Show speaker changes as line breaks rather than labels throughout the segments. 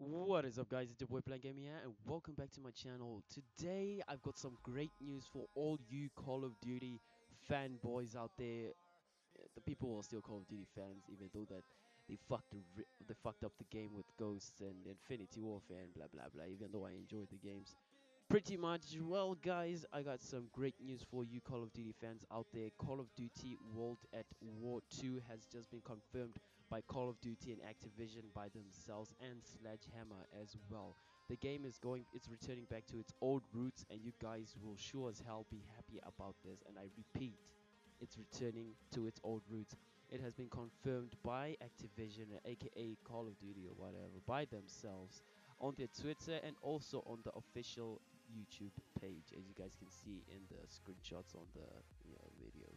What is up guys, it's your boy Plank Gaming here and welcome back to my channel. Today I've got some great news for all you Call of Duty fanboys out there. The people are still Call of Duty fans even though that they fucked they fucked up the game with Ghosts and Infinite Warfare and blah blah blah even though I enjoyed the games pretty much. Well guys i got some great news for you call of duty fans out there. Call of duty world at war 2 has just been confirmed by call of duty and activision by themselves and sledgehammer as well. The game is going it's returning back to its old roots and you guys will sure as hell be happy about this. And i repeat it's returning to its old roots. It has been confirmed by activision aka call of duty or whatever by themselves on their Twitter and also on the official YouTube page as you guys can see in the screenshots on the you know, video.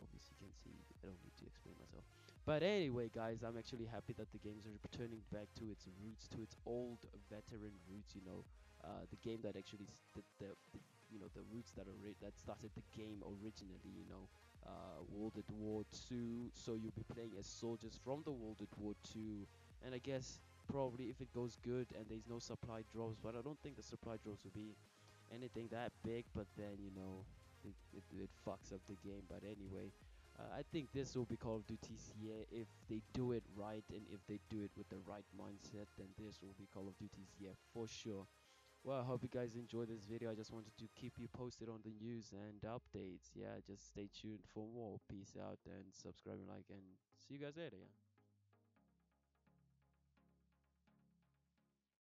Obviously you can see I don't need to explain myself. But anyway guys I'm actually happy that the games are returning back to its roots to its old veteran roots you know. Uh, the game that actually the, the, the you know the roots that are that started the game originally you know. Uh, World at War 2 so you'll be playing as soldiers from the World at War 2 and I guess probably if it goes good and there's no supply drops but I don't think the supply drops will be anything that big but then you know it, it, it fucks up the game. But anyway uh, I think this will be Call of Duty CA if they do it right and if they do it with the right mindset then this will be Call of Duty CA for sure. Well I hope you guys enjoyed this video. I just wanted to keep you posted on the news and updates. Yeah just stay tuned for more. Peace out and subscribe and like and see you guys later yeah